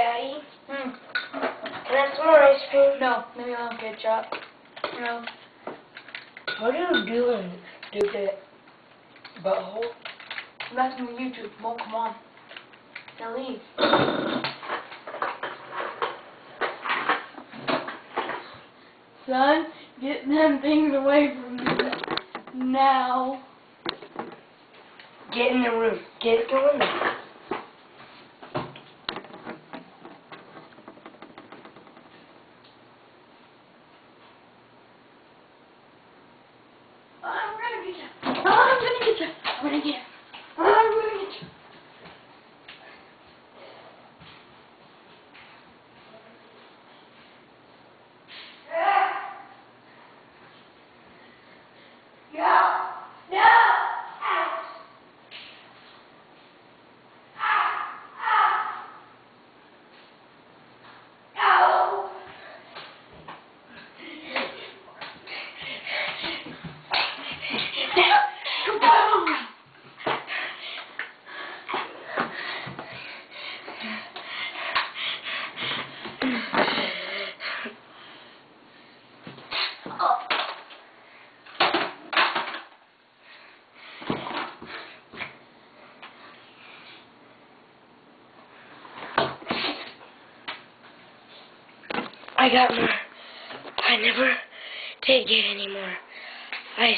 Daddy. Hmm. Can I have some more ice cream? No, maybe I'll ketchup. No. What are you doing, stupid butthole? That's my YouTube. Mo, come on. Now leave. Son, get them things away from me. Now. Get in the room. Get go in there. I'm gonna get you. I'm gonna get you. I'm gonna get you. I'm gonna get you. No! No! Out! Out! Out! No! Come on! Oh. I got more. I never did get any more cream.